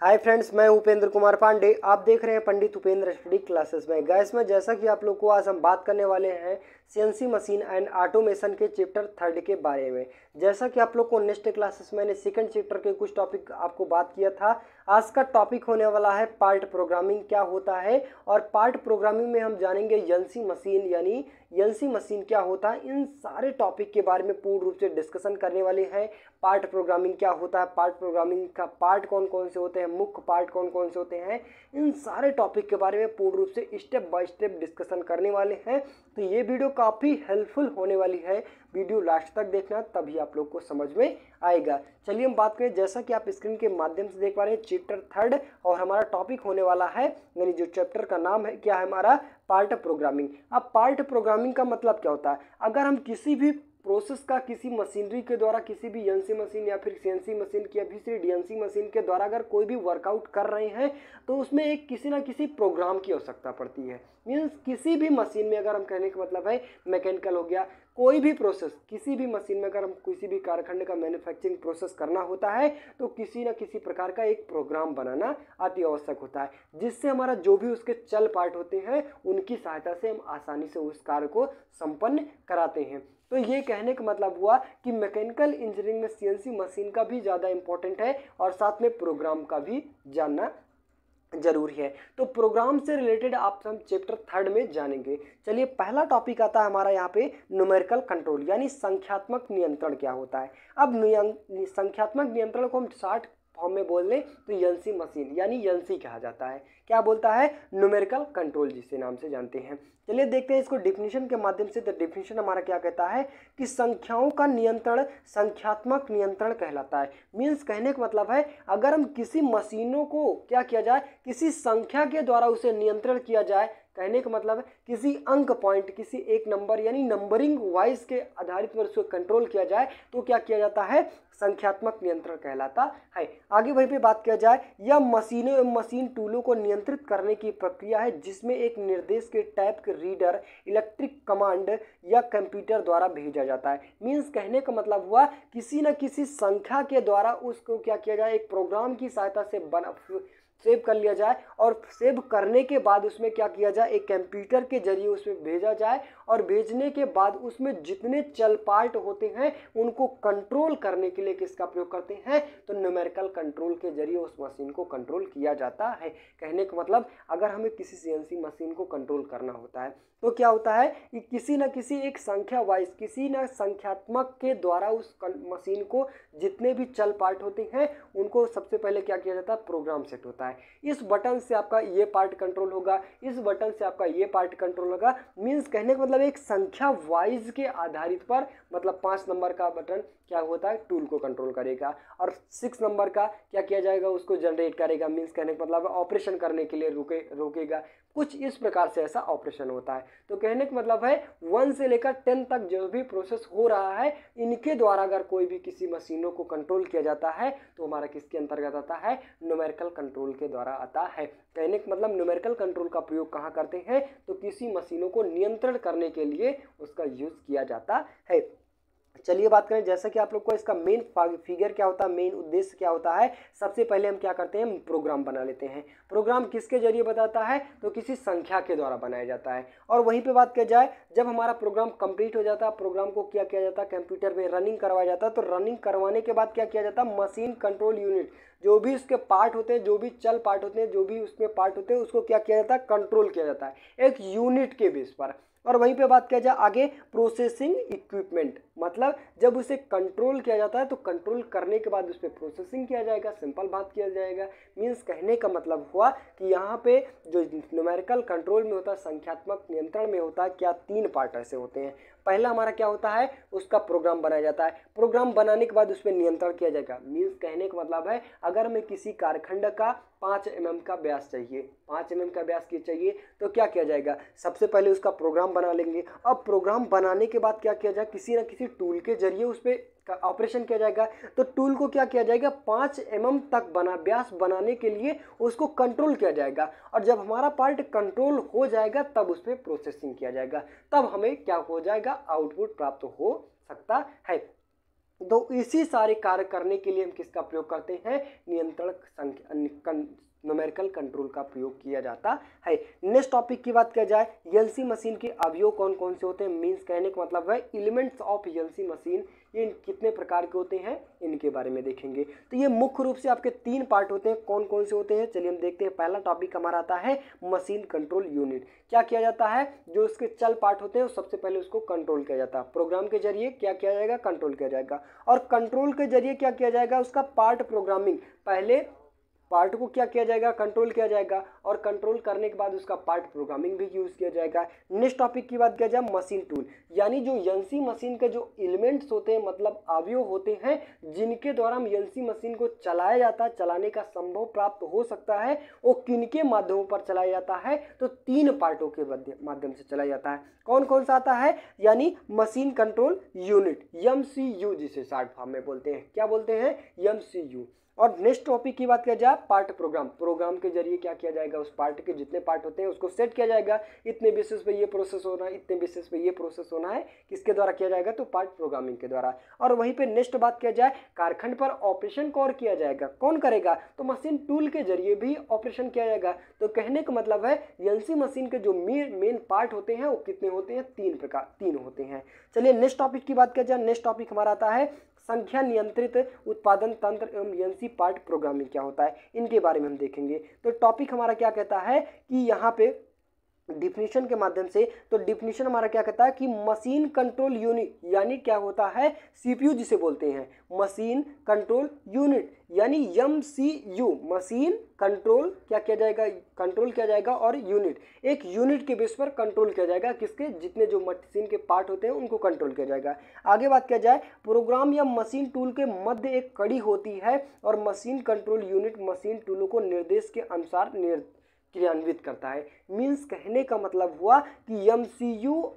Hi friends, मैं उपेंद्र कुमार पांडे। आप देख रहे हैं पंडित उपेंद्र स्टडी क्लासेस में। गैस में जैसा कि आप लोग को आज हम बात करने वाले हैं सीएनसी मशीन एंड ऑटोमेशन के चैप्टर थर्ड के बारे में। जैसा कि आप लोग को नेक्स्ट क्लासेस मैंने सेकंड चैप्टर के कुछ टॉपिक आपको बात किया था आज का टॉपिक होने वाला है पार्ट प्रोग्रामिंग क्या होता है? और पार्ट प्रोग्रामिंग में हम जानेंगे एनसी मशीन यानी एनसी मशीन क्या होता है? इन सारे टॉपिक के बारे में पूर्ण रूप से डिस्कशन करने वाले हैं। पार्ट प्रोग्रामिंग क्या होता है? पार्ट प्रोग्रामिंग का पार्ट कौन कौन से होते हैं? मुख्य पार्ट कौन कौन से होते हैं? इन सारे टॉपिक के बारे में पूर्ण रूप से स्टेप बाय स्टेप डिस्कशन करने वाले हैं। तो ये वीडियो काफ़ी हेल्पफुल होने वाली है। वीडियो लास्ट तक देखना, तभी आप लोग को समझ में आएगा। चलिए हम बात करें, जैसा कि आप स्क्रीन के माध्यम से देख पा रहे हैं चैप्टर थर्ड और हमारा टॉपिक होने वाला है, यानी जो चैप्टर का नाम है, क्या है हमारा पार्ट प्रोग्रामिंग अब पार्ट प्रोग्रामिंग का मतलब क्या होता है? अगर हम किसी भी प्रोसेस का किसी मशीनरी के द्वारा, किसी भी एनसी मशीन या फिर सीएनसी मशीन की, या फिर डीएनसी मशीन के द्वारा अगर कोई भी वर्कआउट कर रहे हैं तो उसमें एक किसी ना किसी प्रोग्राम की आवश्यकता पड़ती है। मीन्स किसी भी मशीन में अगर हम कहने का मतलब है मैकेनिकल हो गया कोई भी प्रोसेस किसी भी मशीन में अगर हम किसी भी कारखंड का मैन्युफैक्चरिंग प्रोसेस करना होता है तो किसी न किसी प्रकार का एक प्रोग्राम बनाना अति आवश्यक होता है, जिससे हमारा जो भी उसके चल पार्ट होते हैं, उनकी सहायता से हम आसानी से उस कार्य को संपन्न कराते हैं। तो ये कहने का मतलब हुआ कि मैकेनिकल इंजीनियरिंग में सीएनसी मशीन का भी ज़्यादा इंपॉर्टेंट है और साथ में प्रोग्राम का भी जानना ज़रूरी है। तो प्रोग्राम से रिलेटेड आप हम चैप्टर थर्ड में जानेंगे। चलिए पहला टॉपिक आता है हमारा यहाँ पे न्यूमेरिकल कंट्रोल यानी संख्यात्मक नियंत्रण क्या होता है? अब संख्यात्मक नियंत्रण को हम शार्ट फॉर्म में बोल लें तो यंसी मशीन यानी यंसी कहा जाता है। क्या बोलता है? न्यूमेरिकल कंट्रोल जिससे नाम से जानते हैं। चलिए देखते हैं इसको डिफिनीशन के माध्यम से। तो डिफिनीशन हमारा क्या कहता है? कि संख्याओं का नियंत्रण, संख्यात्मक नियंत्रण कहलाता है। मीन्स कहने का मतलब है, अगर हम किसी मशीनों को क्या किया जाए, किसी संख्या के द्वारा उसे नियंत्रण किया जाए कहने का मतलब है, किसी अंक पॉइंट किसी एक नंबर यानी नंबरिंग वाइज के आधारित पर उसको कंट्रोल किया जाए तो क्या किया जाता है? संख्यात्मक नियंत्रण कहलाता है। आगे वहीं पे बात किया जाए, यह मशीनों एवं मशीन टूलों को नियंत्रित करने की प्रक्रिया है, जिसमें एक निर्देश के टाइप के रीडर इलेक्ट्रिक कमांड या कंप्यूटर द्वारा भेजा जाता है। मीन्स कहने का मतलब हुआ, किसी न किसी संख्या के द्वारा उसको क्या किया जाए, एक प्रोग्राम की सहायता से बना सेव कर लिया जाए और सेव करने के बाद उसमें क्या किया जाए? एक कंप्यूटर के ज़रिए उसमें भेजा जाए और भेजने के बाद उसमें जितने चल पार्ट होते हैं, उनको कंट्रोल करने के लिए किसका प्रयोग करते हैं? तो न्यूमेरिकल कंट्रोल के ज़रिए उस मशीन को कंट्रोल किया जाता है। कहने का मतलब अगर हमें किसी सीएनसी मशीन को कंट्रोल करना होता है तो क्या होता है कि किसी न किसी एक संख्या वाइज किसी न संख्यात्मक के द्वारा उस मशीन को जितने भी चल पार्ट होते हैं, उनको सबसे पहले क्या किया जाता है? प्रोग्राम सेट होता है। इस बटन से आपका ये पार्ट कंट्रोल होगा, इस बटन से आपका ये पार्ट कंट्रोल होगा। मीन्स कहने का मतलब एक संख्या वाइज के आधारित पर मतलब पाँच नंबर का बटन क्या होता है? टूल को कंट्रोल करेगा। और सिक्स नंबर का क्या किया जाएगा? उसको जनरेट करेगा। मीन्स कहने का मतलब ऑपरेशन करने के लिए रुके, रोकेगा। कुछ इस प्रकार से ऐसा ऑपरेशन होता है। तो कहने का मतलब है, वन से लेकर टेन तक जो भी प्रोसेस हो रहा है, इनके द्वारा अगर कोई भी किसी मशीनों को कंट्रोल किया जाता है तो हमारा किसके अंतर्गत आता है? न्यूमेरिकल कंट्रोल के द्वारा आता है। कहने का मतलब न्यूमेरिकल कंट्रोल का प्रयोग कहाँ करते हैं? तो किसी मशीनों को नियंत्रण करने के लिए उसका यूज़ किया जाता है। चलिए बात करें, जैसा कि आप लोग को इसका मेन फिगर क्या होता है मेन उद्देश्य क्या होता है, सबसे पहले हम क्या करते हैं प्रोग्राम बना लेते हैं। प्रोग्राम किसके ज़रिए बताता है तो किसी संख्या के द्वारा बनाया जाता है। और वहीं पे बात किया जाए, जब हमारा प्रोग्राम कंप्लीट हो जाता है प्रोग्राम को क्या किया जाता है कंप्यूटर में रनिंग करवाया जाता है तो रनिंग करवाने के बाद क्या किया जाता है मशीन कंट्रोल यूनिट जो भी उसके पार्ट होते हैं, जो भी चल पार्ट होते हैं, जो भी उसमें पार्ट होते हैं, उसको क्या किया जाता है कंट्रोल किया जाता है। एक यूनिट के बेस पर। और वहीं पे बात किया जाए आगे प्रोसेसिंग इक्विपमेंट मतलब जब उसे कंट्रोल किया जाता है तो कंट्रोल करने के बाद उस पर प्रोसेसिंग किया जाएगा सिंपल बात किया जाएगा। मीन्स कहने का मतलब हुआ कि यहाँ पे जो न्यूमेरिकल कंट्रोल में होता है, संख्यात्मक नियंत्रण में होता है, क्या तीन पार्ट ऐसे होते हैं? पहला हमारा क्या होता है, उसका प्रोग्राम बनाया जाता है। प्रोग्राम बनाने के बाद उस पर नियंत्रण किया जाएगा। मीन्स कहने का मतलब है, अगर हमें किसी कारखंड का पाँच एम mm का ब्यास चाहिए, पाँच एम mm का ब्यास की चाहिए तो क्या किया जाएगा? सबसे पहले उसका प्रोग्राम बना लेंगे। अब प्रोग्राम बनाने के बाद क्या किया जाए? किसी न किसी टूल के ज़रिए उस पर ऑपरेशन किया जाएगा तो टूल को क्या किया जाएगा? पाँच एम mm तक बना ब्यास बनाने के लिए उसको कंट्रोल किया जाएगा। और जब हमारा पार्ट कंट्रोल हो जाएगा, तब उस पर प्रोसेसिंग किया जाएगा। तब हमें क्या हो जाएगा? आउटपुट प्राप्त हो सकता है। तो इसी सारे कार्य करने के लिए हम किसका प्रयोग करते हैं? नियंत्रण संख्या न्यूमेरिकल कंट्रोल का प्रयोग किया जाता है। नेक्स्ट टॉपिक की बात किया जाए एलसी मशीन के अवयव कौन कौन से होते हैं? मीन्स कहने का मतलब है एलिमेंट्स ऑफ़ एलसी मशीन ये कितने प्रकार के होते हैं, इनके बारे में देखेंगे। तो ये मुख्य रूप से आपके तीन पार्ट होते हैं। कौन कौन से होते हैं? चलिए हम देखते हैं। पहला टॉपिक हमारा आता है मशीन कंट्रोल यूनिट क्या किया जाता है? जो उसके चल पार्ट होते हैं सबसे पहले उसको कंट्रोल किया जाता है। प्रोग्राम के ज़रिए क्या किया जाएगा? कंट्रोल किया जाएगा। और कंट्रोल के ज़रिए क्या किया जाएगा? उसका पार्ट प्रोग्रामिंग पहले पार्ट को क्या किया जाएगा? कंट्रोल किया जाएगा और कंट्रोल करने के बाद उसका पार्ट प्रोग्रामिंग भी यूज़ किया जाएगा। नेक्स्ट टॉपिक की बात किया जाए मशीन टूल यानी जो यंसी मशीन के जो एलिमेंट्स होते हैं मतलब अवयव होते हैं, जिनके द्वारा हम यंसी मशीन को चलाया जाता है, चलाने का संभव प्राप्त हो सकता है, वो किन के माध्यमों पर चलाया जाता है? तो तीन पार्टों के माध्यम से चलाया जाता है। कौन कौन सा आता है? यानी मशीन कंट्रोल यूनिट एम जिसे शार्ट फॉर्म में बोलते हैं। क्या बोलते हैं? एम और नेक्स्ट टॉपिक की बात किया जाए पार्ट प्रोग्राम प्रोग्राम के ज़रिए क्या किया जाएगा? उस पार्ट के जितने पार्ट होते हैं, उसको सेट किया जाएगा। इतने बेसिस पे ये प्रोसेस होना है, इतने बेसिस पे ये प्रोसेस होना है। किसके द्वारा किया जाएगा? तो पार्ट प्रोग्रामिंग के द्वारा। और वहीं पे नेक्स्ट बात किया जाए, कारखंड पर ऑपरेशन कौन किया जाएगा? कौन करेगा? तो मशीन टूल के ज़रिए भी ऑपरेशन किया जाएगा। तो कहने का मतलब है एनसी मशीन के जो मेन मेन पार्ट होते हैं, वो कितने होते हैं? तीन प्रकार, तीन होते हैं। चलिए नेक्स्ट टॉपिक की बात किया जाए। नेक्स्ट टॉपिक हमारा आता है संख्या नियंत्रित उत्पादन तंत्र एवं एनसी पार्ट प्रोग्रामिंग क्या होता है? इनके बारे में हम देखेंगे। तो टॉपिक हमारा क्या कहता है कि यहाँ पे डिफिनीशन के माध्यम से तो डिफिनीशन हमारा क्या कहता है कि मशीन कंट्रोल यूनिट, यानी क्या होता है, सीपीयू जिसे बोलते हैं। मशीन कंट्रोल यूनिट, यानी M C U machine control क्या किया जाएगा, कंट्रोल किया जाएगा और यूनिट। एक यूनिट के बेस पर कंट्रोल किया जाएगा, किसके, जितने जो मशीन के पार्ट होते हैं, उनको कंट्रोल किया जाएगा। आगे बात किया जाए, प्रोग्राम या मशीन टूल के मध्य एक कड़ी होती है और मशीन कंट्रोल यूनिट मशीन टूलों को निर्देश के अनुसार निर् क्रियान्वित करता है। मीन्स कहने का मतलब हुआ कि एम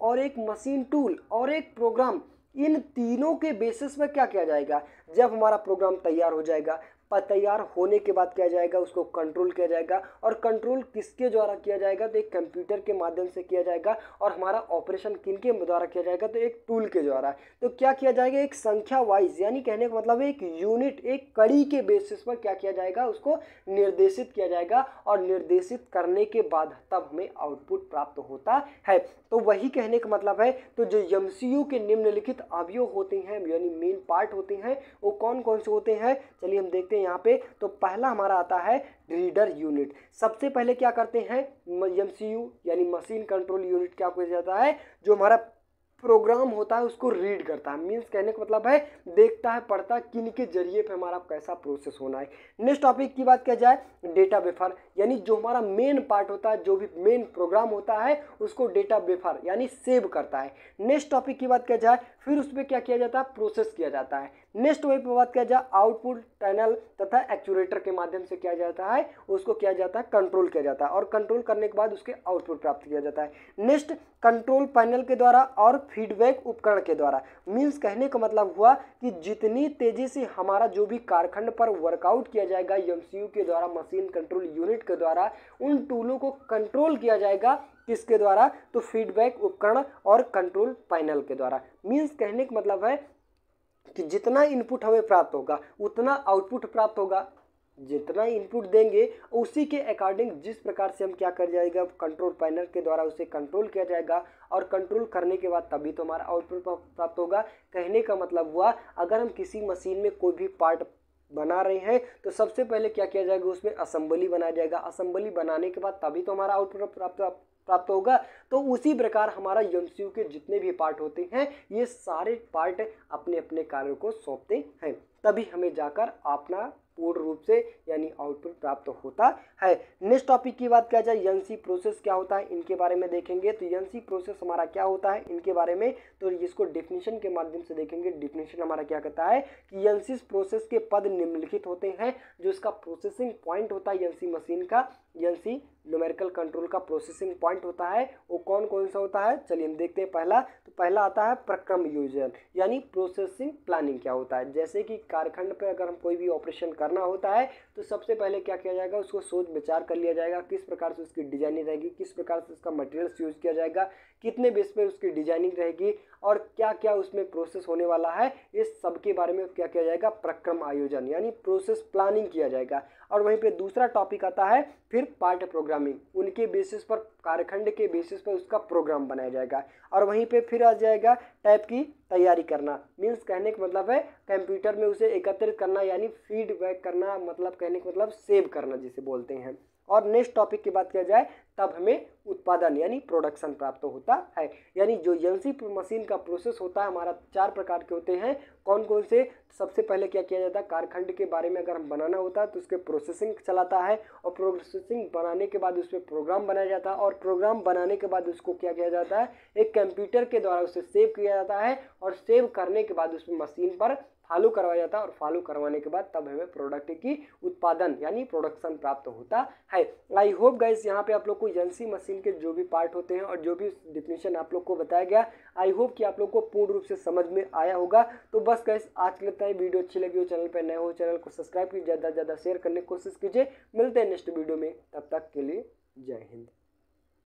और एक मशीन टूल और एक प्रोग्राम, इन तीनों के बेसिस में क्या किया जाएगा? जब हमारा प्रोग्राम तैयार हो जाएगा तैयार होने के बाद किया जाएगा, उसको कंट्रोल किया जाएगा। और कंट्रोल किसके द्वारा किया जाएगा? तो एक कंप्यूटर के माध्यम से किया जाएगा और हमारा ऑपरेशन किन के द्वारा किया जाएगा? तो एक टूल के द्वारा। तो क्या किया जाएगा? एक संख्या वाइज यानी कहने का मतलब एक यूनिट एक कड़ी के बेसिस पर क्या किया जाएगा? उसको निर्देशित किया जाएगा और निर्देशित करने के बाद तब हमें आउटपुट प्राप्त होता है। तो वही कहने का मतलब है तो जो एम के निम्नलिखित अवयव होते हैं, यानी मेन पार्ट होते हैं, वो कौन कौन से होते हैं? चलिए हम देखते हैं यहाँ पे तो पहला हमारा आता है रीडर यूनिट। सबसे पहले क्या करते हैं एम यानी मशीन कंट्रोल यूनिट क्या किया जाता है, जो हमारा प्रोग्राम होता है उसको रीड करता है। मीन्स कहने का मतलब है, देखता है, पढ़ता है, किन के ज़रिए पे हमारा कैसा प्रोसेस होना है। नेक्स्ट टॉपिक की बात किया जाए, डेटा बेफर यानी जो हमारा मेन पार्ट होता है, जो भी मेन प्रोग्राम होता है, उसको डेटा बेफर यानी सेव करता है। नेक्स्ट टॉपिक की बात किया जाए, फिर उस पर क्या किया जाता है, प्रोसेस किया जाता है। नेक्स्ट वे पर बात किया जाए, आउटपुट टनल तथा एक्चुरेटर के माध्यम से किया जाता है, उसको किया जाता है, कंट्रोल किया जाता है और कंट्रोल करने के बाद उसके आउटपुट प्राप्त किया जाता है। नेक्स्ट, कंट्रोल पैनल के द्वारा और फीडबैक उपकरण के द्वारा। मीन्स कहने का मतलब हुआ कि जितनी तेज़ी से हमारा जो भी कारखंड पर वर्कआउट किया जाएगा एम के द्वारा, मशीन कंट्रोल यूनिट के द्वारा, उन टूलों को कंट्रोल किया जाएगा किसके द्वारा? तो फीडबैक उपकरण और कंट्रोल पैनल के द्वारा। मीन्स कहने का मतलब है कि जितना इनपुट हमें प्राप्त होगा, उतना आउटपुट प्राप्त होगा। जितना इनपुट देंगे, उसी के अकॉर्डिंग जिस प्रकार से हम क्या कर जाएगा कंट्रोल पैनल के द्वारा उसे कंट्रोल किया जाएगा और कंट्रोल करने के बाद तभी तो हमारा आउटपुट प्राप्त होगा। कहने का मतलब हुआ, अगर हम किसी मशीन में कोई भी पार्ट बना रहे हैं तो सबसे पहले क्या किया जाएगा, उसमें असम्बली बनाया जाएगा। असम्बली बनाने के बाद तभी तो हमारा आउटपुट प्राप्त प्राप्त होगा। तो उसी प्रकार हमारा एम के जितने भी पार्ट होते हैं, ये सारे पार्ट अपने अपने कार्यों को सौंपते हैं। तभी हमें जाकर अपना पूर्ण रूप से यानी आउटपुट प्राप्त होता है। नेक्स्ट टॉपिक की बात किया जाए एनसी प्रोसेस क्या होता है, इनके बारे में देखेंगे। तो एनसी प्रोसेस हमारा क्या होता है, इनके बारे में तो इसको डेफिनेशन के माध्यम से देखेंगे। डेफिनेशन हमारा क्या कहता है कि एनसी प्रोसेस के पद निम्नलिखित होते हैं, जो इसका प्रोसेसिंग पॉइंट होता है एनसी मशीन का। एनसी न्यूमेरिकल कंट्रोल का प्रोसेसिंग पॉइंट होता है। वो कौन कौन सा होता है? चलिए हम देखते हैं पहला। तो पहला आता है प्रक्रम योजन यानी प्रोसेसिंग प्लानिंग क्या होता है? जैसे कि कारखंड पे अगर हम कोई भी ऑपरेशन करना होता है तो सबसे पहले क्या किया जाएगा? उसको सोच विचार कर लिया जाएगा। किस प्रकार से उसकी डिज़ाइनिंग रहेगी? किस प्रकार से उसका मटेरियल्स यूज़ किया जाएगा? कितने बेस पे उसकी डिज़ाइनिंग रहेगी? और क्या क्या उसमें प्रोसेस होने वाला है? इस सब के बारे में क्या किया जाएगा? प्रक्रम आयोजन, यानी प्रोसेस प्लानिंग किया जाएगा। और वहीं पे दूसरा टॉपिक आता है, फिर पार्ट प्रोग्रामिंग उनके बेसिस पर, कार्यखंड के बेसिस पर उसका प्रोग्राम बनाया जाएगा। और वहीं पे फिर आ जाएगा टाइप की तैयारी करना। मीन्स कहने का मतलब है कंप्यूटर में उसे एकत्रित करना, यानी फीडबैक करना मतलब कहने का मतलब सेव करना जिसे बोलते हैं। और नेक्स्ट टॉपिक की बात किया जाए, तब हमें उत्पादन यानी प्रोडक्शन प्राप्त होता है। यानी जो एजेंसी मशीन का प्रोसेस होता है, हमारा चार प्रकार के होते हैं। कौन कौन से? सबसे पहले क्या किया जाता है? कारखंड के बारे में अगर हम बनाना होता है तो उसके प्रोसेसिंग चलाता है और प्रोसेसिंग बनाने के बाद उसमें प्रोग्राम बनाया जाता है और प्रोग्राम बनाने के बाद उसको क्या किया जाता है? एक कंप्यूटर के द्वारा उसे सेव किया जाता है और सेव करने के बाद उसमें मशीन पर फॉलो करवाया जाता है और फॉलो करवाने के बाद तब हमें प्रोडक्ट की उत्पादन यानी प्रोडक्शन प्राप्त होता है। आई होप गाइस यहाँ पे आप लोग को एजेंसी मशीन के जो भी पार्ट होते हैं और जो भी डिफिनेशन आप लोग को बताया गया आई होप कि आप लोग को पूर्ण रूप से समझ में आया होगा। तो बस गाइस आज के लगता है। वीडियो अच्छी लगी हो, चैनल पर नए हो, चैनल को सब्सक्राइब कीजिए, ज़्यादा से ज़्यादा शेयर करने की कोशिश कीजिए। मिलते हैं नेक्स्ट वीडियो में। तब तक के लिए जय हिंद।